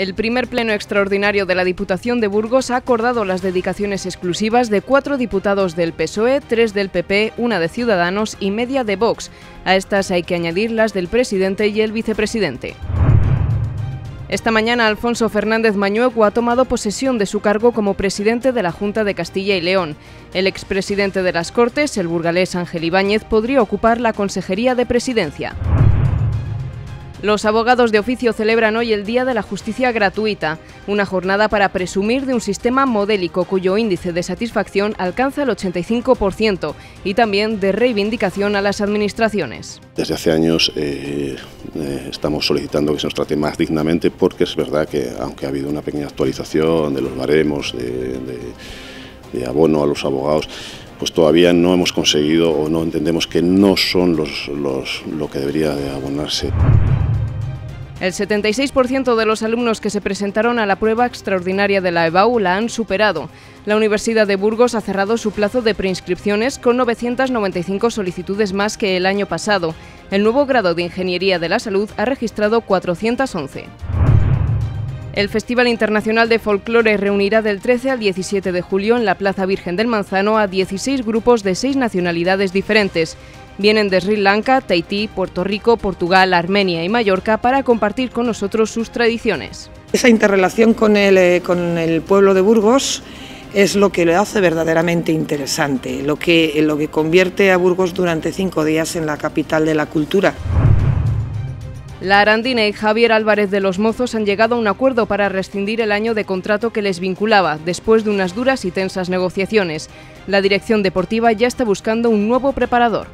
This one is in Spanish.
El primer pleno extraordinario de la Diputación de Burgos ha acordado las dedicaciones exclusivas de cuatro diputados del PSOE, tres del PP, una de Ciudadanos y media de Vox. A estas hay que añadir las del presidente y el vicepresidente. Esta mañana Alfonso Fernández Mañueco ha tomado posesión de su cargo como presidente de la Junta de Castilla y León. El expresidente de las Cortes, el burgalés Ángel Ibáñez, podría ocupar la Consejería de Presidencia. Los abogados de oficio celebran hoy el Día de la Justicia Gratuita, una jornada para presumir de un sistema modélico cuyo índice de satisfacción alcanza el 85% y también de reivindicación a las administraciones. Desde hace años eh, eh, estamos solicitando que se nos trate más dignamente porque es verdad que aunque ha habido una pequeña actualización de los baremos de, abono a los abogados, pues todavía no hemos conseguido o no entendemos que no son los, lo que debería de abonarse. El 76% de los alumnos que se presentaron a la prueba extraordinaria de la EBAU la han superado. La Universidad de Burgos ha cerrado su plazo de preinscripciones con 995 solicitudes más que el año pasado. El nuevo grado de Ingeniería de la Salud ha registrado 411. El Festival Internacional de Folclore reunirá del 13 al 17 de julio en la Plaza Virgen del Manzano a 16 grupos de seis nacionalidades diferentes. Vienen de Sri Lanka, Tahití, Puerto Rico, Portugal, Armenia y Mallorca para compartir con nosotros sus tradiciones. Esa interrelación con el, eh, con el pueblo de Burgos es lo que le hace verdaderamente interesante, lo que, lo que convierte a Burgos durante cinco días en la capital de la cultura. La Arandina y Javier Álvarez de los Mozos han llegado a un acuerdo para rescindir el año de contrato que les vinculaba, después de unas duras y tensas negociaciones. La dirección deportiva ya está buscando un nuevo preparador.